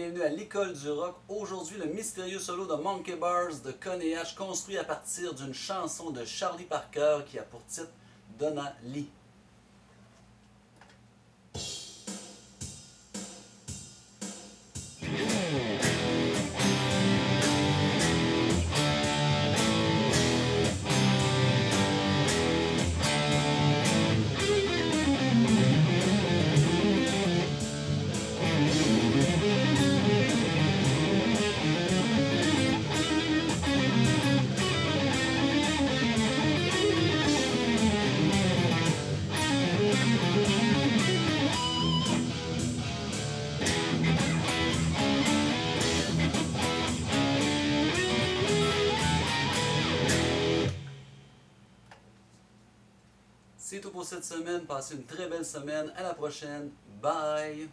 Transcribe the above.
bienvenue à l'école du rock. Aujourd'hui, le mystérieux solo de Monkey Bars de Coney construit à partir d'une chanson de Charlie Parker qui a pour titre Donna Lee. C'est tout pour cette semaine. Passez une très belle semaine. À la prochaine. Bye!